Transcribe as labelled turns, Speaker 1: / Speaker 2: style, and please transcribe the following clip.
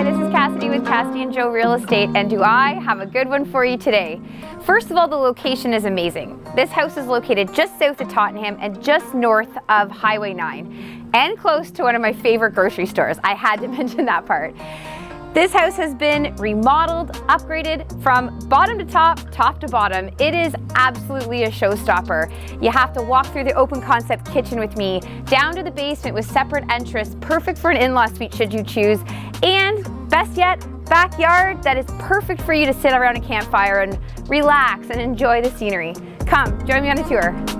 Speaker 1: Hi, this is Cassidy with Cassidy and Joe Real Estate, and do I have a good one for you today? First of all, the location is amazing. This house is located just south of Tottenham and just north of Highway 9, and close to one of my favorite grocery stores. I had to mention that part. This house has been remodeled, upgraded from bottom to top, top to bottom. It is absolutely a showstopper. You have to walk through the open concept kitchen with me, down to the basement with separate entrance, perfect for an in-law suite should you choose, and best yet, backyard that is perfect for you to sit around a campfire and relax and enjoy the scenery. Come, join me on a tour.